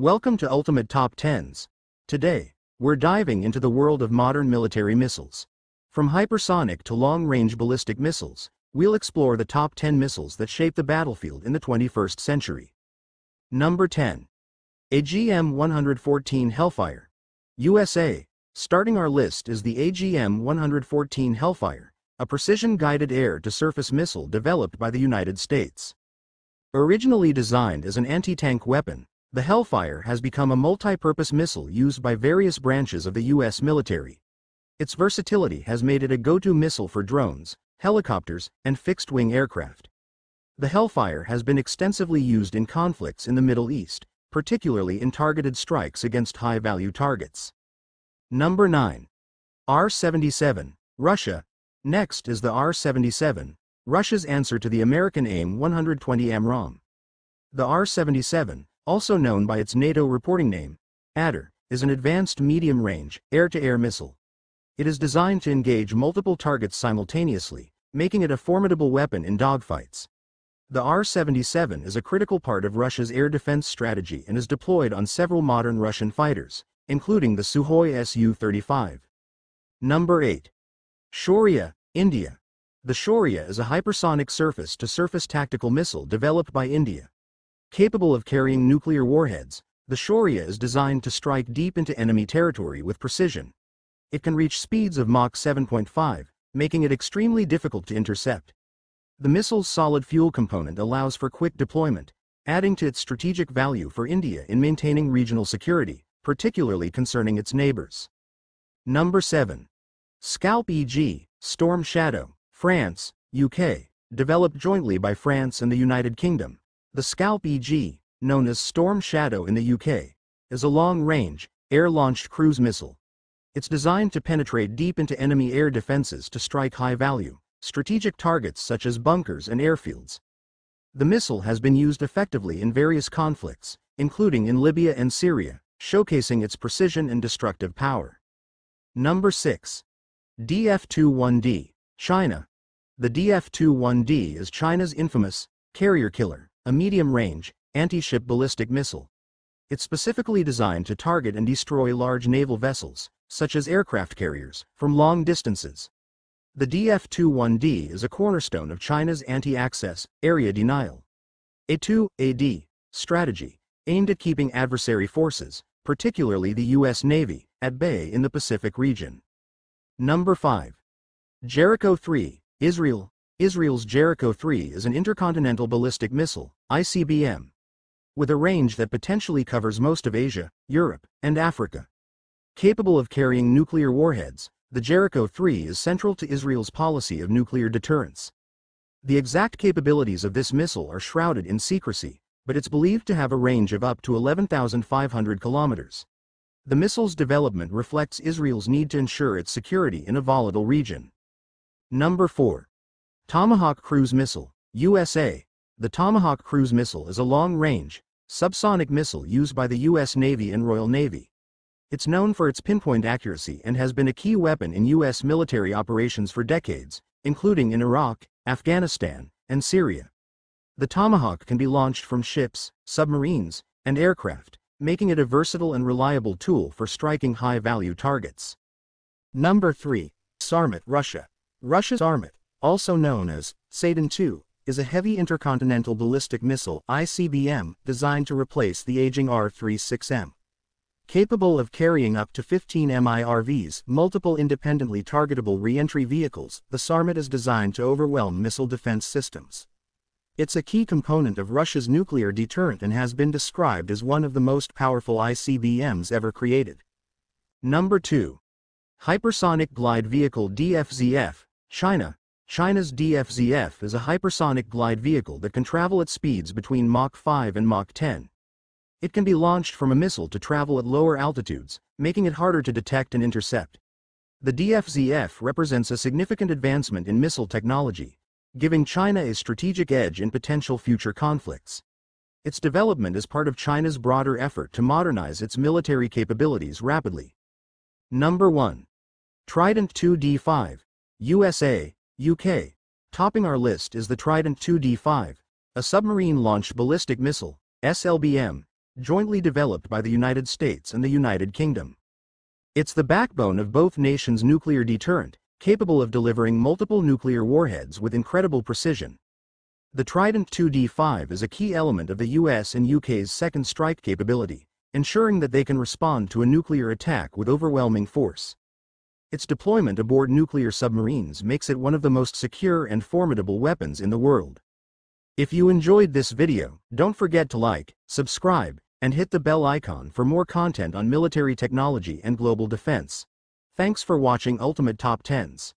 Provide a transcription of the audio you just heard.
Welcome to Ultimate Top 10s. Today, we're diving into the world of modern military missiles. From hypersonic to long-range ballistic missiles, we'll explore the top 10 missiles that shape the battlefield in the 21st century. Number 10. AGM-114 Hellfire. USA. Starting our list is the AGM-114 Hellfire, a precision-guided air-to-surface missile developed by the United States. Originally designed as an anti-tank weapon, the Hellfire has become a multi-purpose missile used by various branches of the U.S. military. Its versatility has made it a go-to missile for drones, helicopters, and fixed-wing aircraft. The Hellfire has been extensively used in conflicts in the Middle East, particularly in targeted strikes against high-value targets. Number 9. R-77, Russia. Next is the R-77, Russia's answer to the American AIM-120 AMRAAM. The R-77, also known by its NATO reporting name, Adder, is an advanced medium-range, air-to-air missile. It is designed to engage multiple targets simultaneously, making it a formidable weapon in dogfights. The R-77 is a critical part of Russia's air defense strategy and is deployed on several modern Russian fighters, including the Sukhoi Su-35. Number 8. Shaurya, India. The Shaurya is a hypersonic surface-to-surface tactical missile developed by India. Capable of carrying nuclear warheads, the Shaurya is designed to strike deep into enemy territory with precision. It can reach speeds of Mach 7.5, making it extremely difficult to intercept. The missile's solid fuel component allows for quick deployment, adding to its strategic value for India in maintaining regional security, particularly concerning its neighbors. Number 7. Scalp EG, Storm Shadow. France, UK, developed jointly by France and the United Kingdom. The Scalp EG, known as Storm Shadow in the UK, is a long-range, air-launched cruise missile. It's designed to penetrate deep into enemy air defenses to strike high-value, strategic targets such as bunkers and airfields. The missile has been used effectively in various conflicts, including in Libya and Syria, showcasing its precision and destructive power. Number 6. DF-21D, China, the DF-21D is China's infamous carrier killer, a medium-range, anti-ship ballistic missile. It's specifically designed to target and destroy large naval vessels, such as aircraft carriers, from long distances. The DF-21D is a cornerstone of China's anti-access, area denial. A2AD strategy, aimed at keeping adversary forces, particularly the U.S. Navy, at bay in the Pacific region. Number 5. Jericho 3, Israel, Israel's Jericho 3 is an intercontinental ballistic missile, ICBM, with a range that potentially covers most of Asia, Europe, and Africa. Capable of carrying nuclear warheads, the Jericho 3 is central to Israel's policy of nuclear deterrence. The exact capabilities of this missile are shrouded in secrecy, but it's believed to have a range of up to 11,500 kilometers. The missile's development reflects Israel's need to ensure its security in a volatile region. Number 4. Tomahawk Cruise Missile, USA. The Tomahawk Cruise Missile is a long-range, subsonic missile used by the U.S. Navy and Royal Navy. It's known for its pinpoint accuracy and has been a key weapon in U.S. military operations for decades, including in Iraq, Afghanistan, and Syria. The Tomahawk can be launched from ships, submarines, and aircraft, making it a versatile and reliable tool for striking high-value targets. Number 3. Sarmat, Russia. Russia's Sarmat, also known as Satan-2, is a heavy intercontinental ballistic missile ICBM designed to replace the aging R-36M. Capable of carrying up to 15 MIRVs, multiple independently targetable re-entry vehicles, the Sarmat is designed to overwhelm missile defense systems. It's a key component of Russia's nuclear deterrent and has been described as one of the most powerful ICBMs ever created. Number 2. Hypersonic Glide Vehicle DFZF China. China's DFZF is a hypersonic glide vehicle that can travel at speeds between Mach 5 and Mach 10. It can be launched from a missile to travel at lower altitudes, making it harder to detect and intercept. The DFZF represents a significant advancement in missile technology, giving China a strategic edge in potential future conflicts. Its development is part of China's broader effort to modernize its military capabilities rapidly. Number 1. Trident 2D5 USA, UK. Topping our list is the Trident 2D5, a submarine-launched ballistic missile, SLBM, jointly developed by the United States and the United Kingdom. It's the backbone of both nations' nuclear deterrent, capable of delivering multiple nuclear warheads with incredible precision. The Trident 2D5 is a key element of the US and UK's second strike capability, ensuring that they can respond to a nuclear attack with overwhelming force. Its deployment aboard nuclear submarines makes it one of the most secure and formidable weapons in the world. If you enjoyed this video, don't forget to like, subscribe, and hit the bell icon for more content on military technology and global defense. Thanks for watching Ultimate Top 10s.